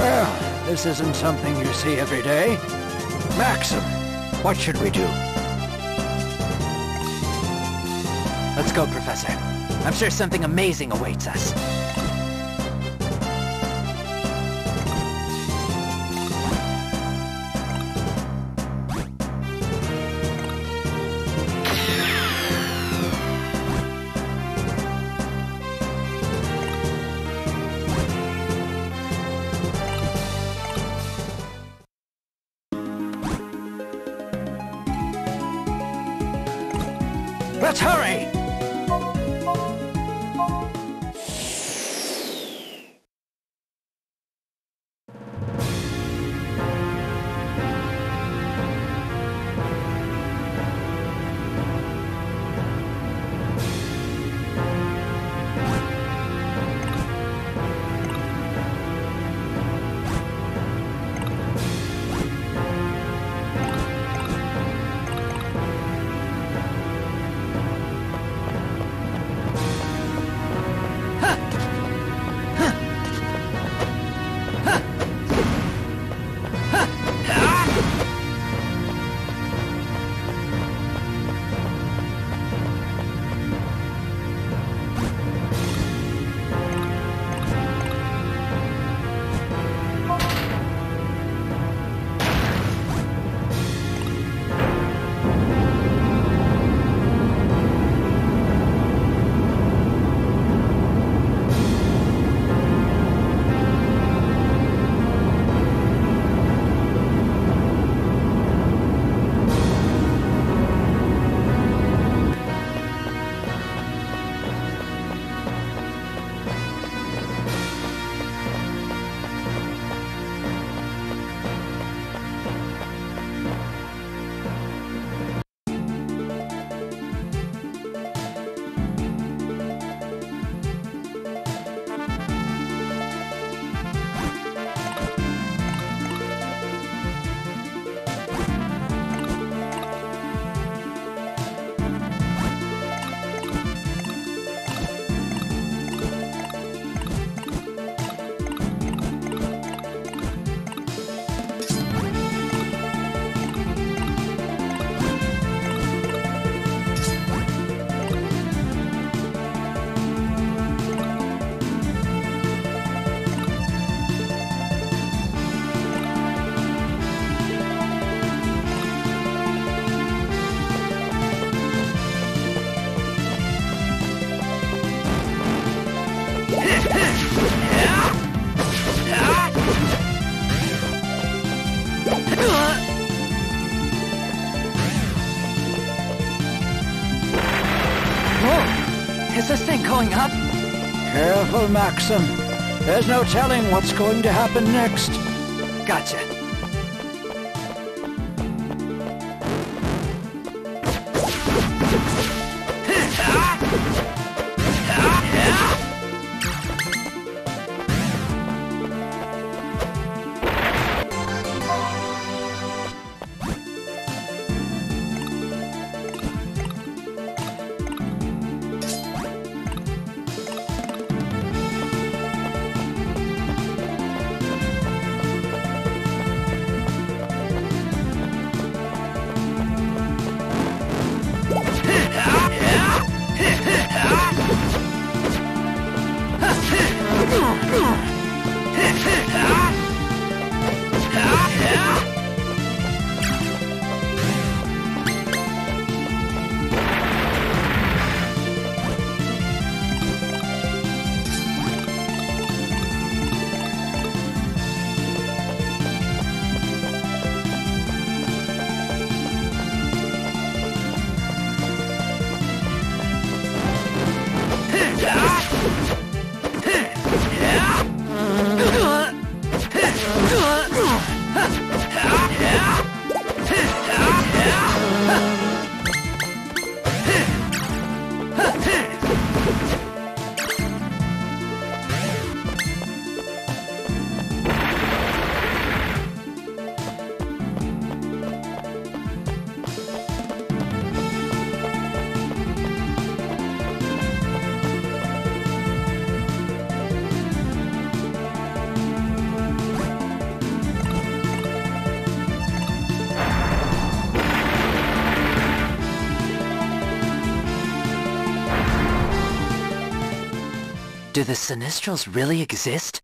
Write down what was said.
Well, this isn't something you see every day. Maxim, what should we do? Let's go, Professor. I'm sure something amazing awaits us. Let's hurry! Going up? Careful, Maxim. There's no telling what's going to happen next. Gotcha. Do the Sinistrals really exist?